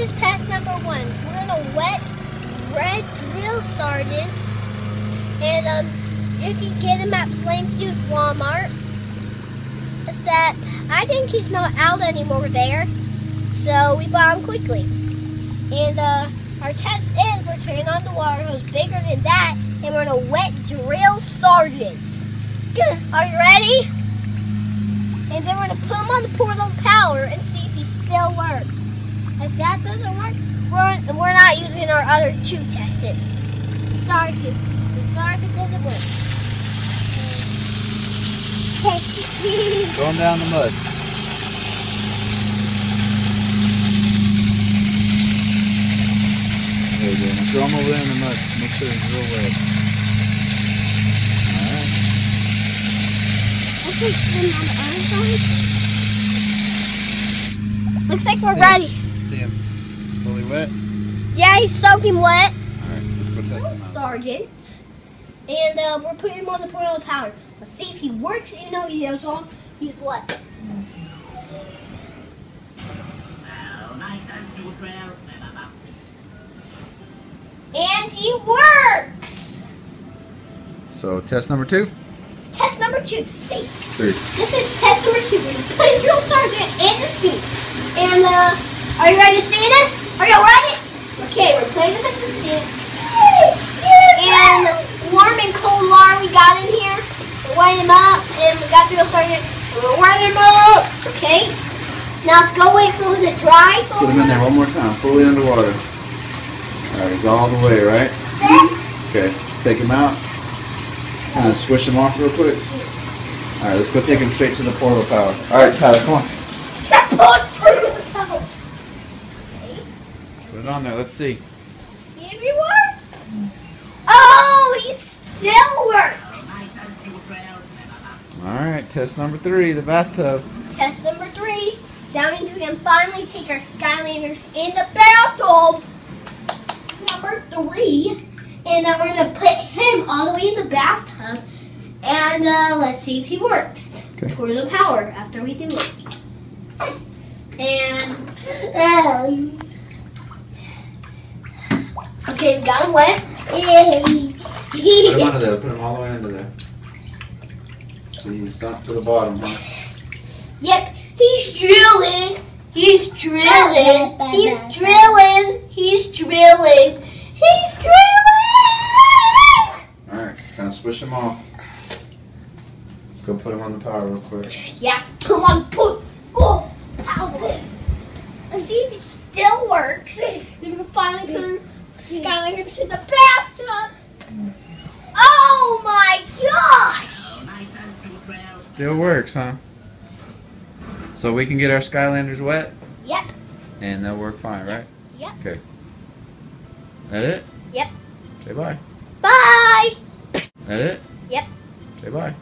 is test number one. We're gonna wet red drill sergeants, and um, you can get him at Plainview Walmart. Except I think he's not out anymore there, so we bought him quickly. And uh, our test is we're turning on the water hose bigger than that, and we're gonna wet drill sergeants. Are you ready? And then we're gonna put him on the portal power and see if he still works. If that doesn't work, we're, we're not using our other two tests. Sorry if I'm sorry if it doesn't work. Throw him down the mud. There you go. Throw him over there in the mud. Make sure he's real wet. Alright. Okay, on the other side. Looks like we're ready. See him fully wet? Yeah, he's soaking wet. Alright, let's go test him out. Sergeant. And uh, we're putting him on the portal of power. Let's see if he works. You know, he knows all. He's what? And he works. So, test number two? Test number two, safe. Three. This is test number two. We're put drill sergeant in the seat. And uh, are you ready to see this? Are you ready? Okay, we're playing with the seat. And warm and cold water we got in here. We're wetting him up, and we got drill sergeant. We're wetting him up. Okay. Now let's go wait for him to dry. Put him in there one more time, fully underwater. Alright, go all the way, right? Okay, let's take him out. Kind of swish him off real quick. Alright, let's go take him straight to the portal power. Alright, Tyler, come on. That pulled through the tunnel. Put it on there, let's see. See everyone? Oh, he still works. Alright, test number three, the bathtub. Test number three. That means we can finally take our Skylanders in the bathtub. Number three. And then we're going to put him all the way in the bathtub. And uh, let's see if he works. Okay. Pour the power after we do it. And, um, okay, we got him wet. Put him under there, put him all the way under there. So he's sunk to the bottom, huh? Yep, he's drilling. He's drilling. He's drilling. He's drilling. He's drilling. Alright, kind of swish him off. Let's go put him on the power real quick. Yeah, come on, put, oh, power. Let's see if it still works. Then we can finally put him, Skylanders in the bathtub. Oh my gosh! Still works, huh? So we can get our Skylanders wet Yep, and they'll work fine, right? Yep. Okay. That it? Yep. Say bye. bye. That it? Yep. Say bye.